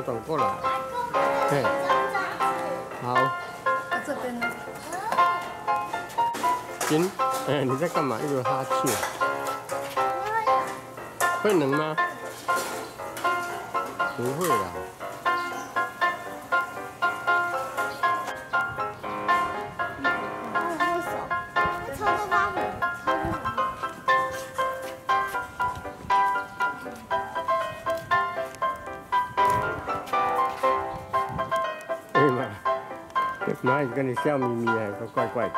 转过来。对，好。这边呢？行，哎，你在干嘛？一直哈气。会冷吗？不会啊。哪里跟你笑眯眯的，都怪怪的。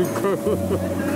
違う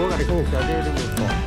方が効果出ですか。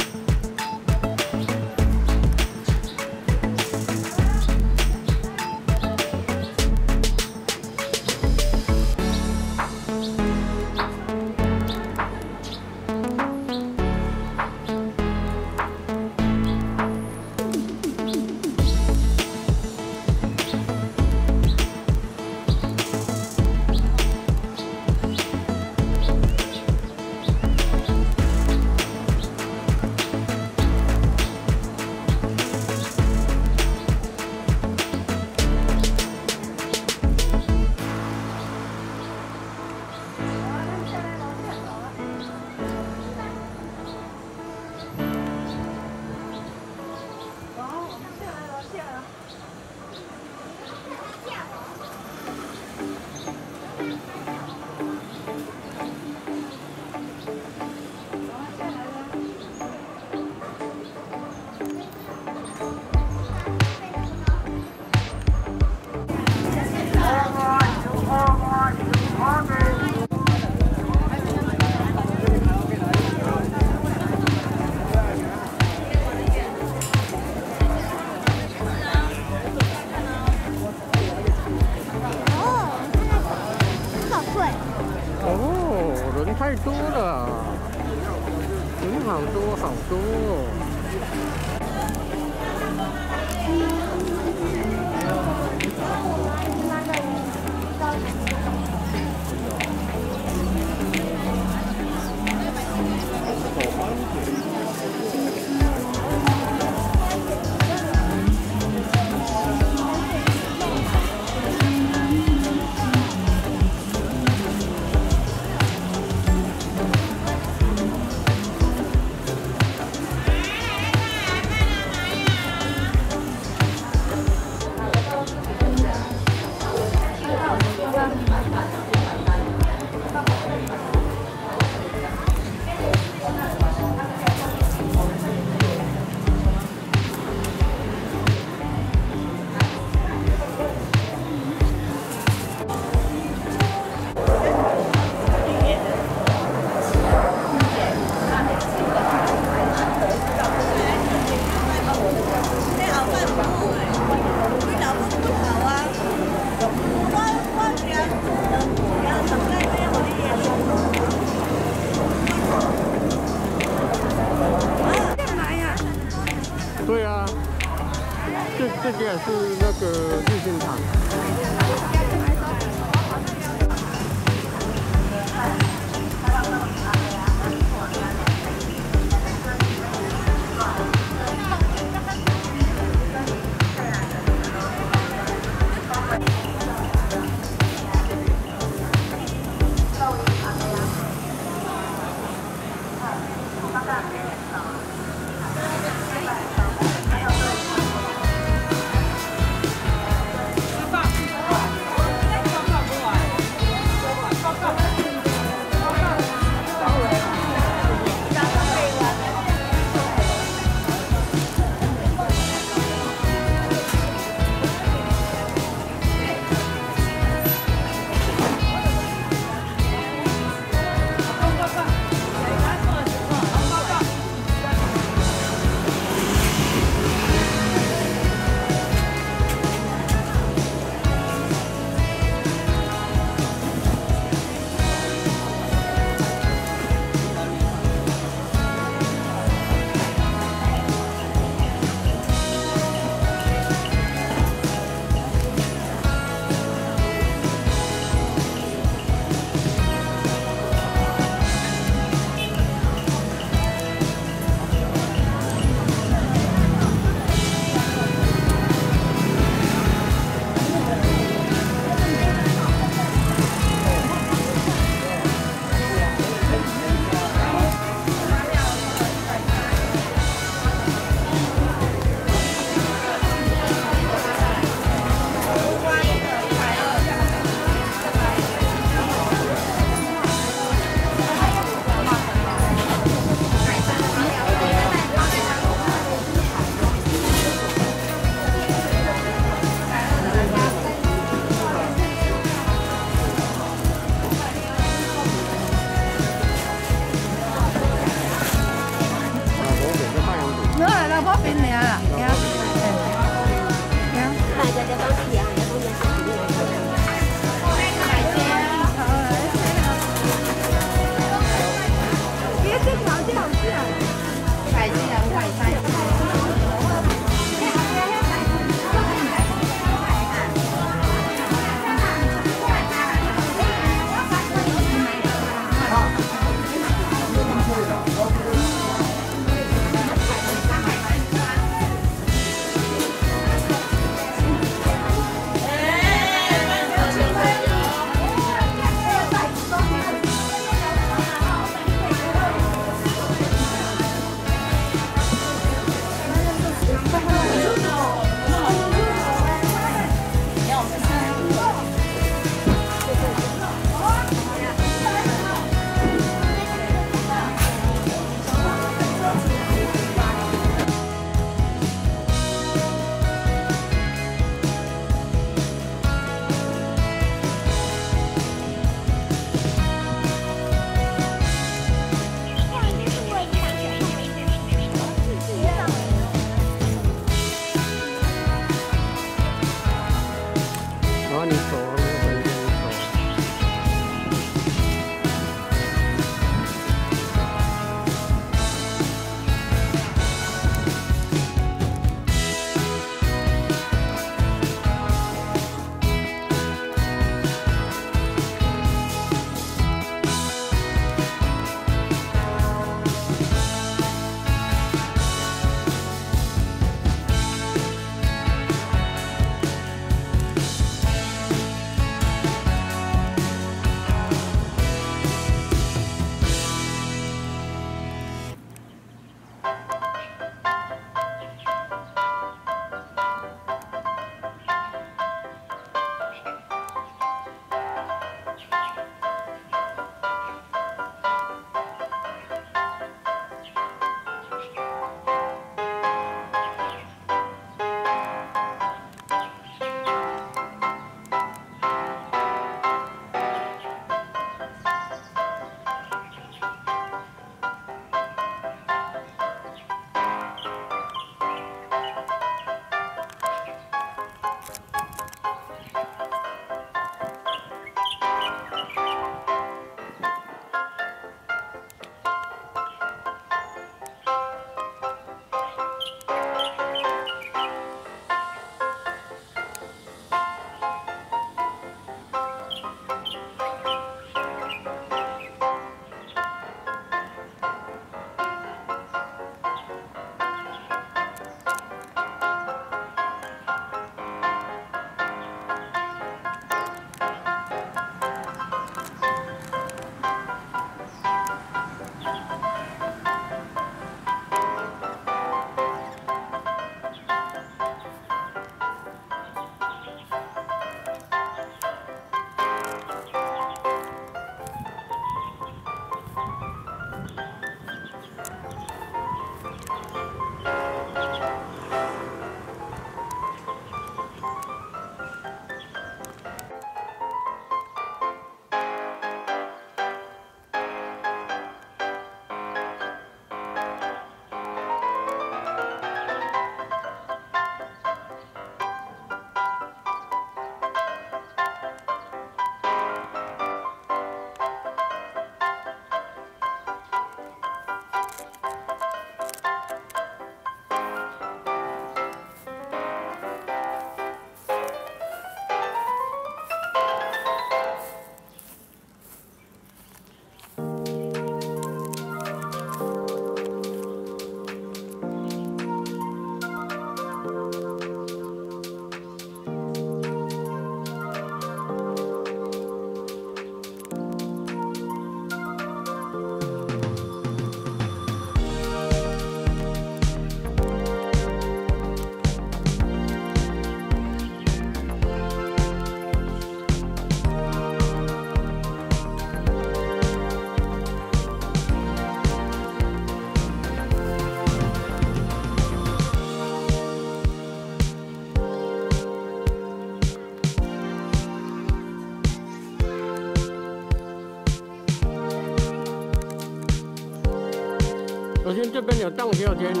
这边有荡秋千呢，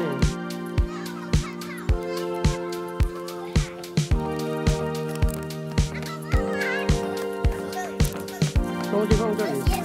东西放这里。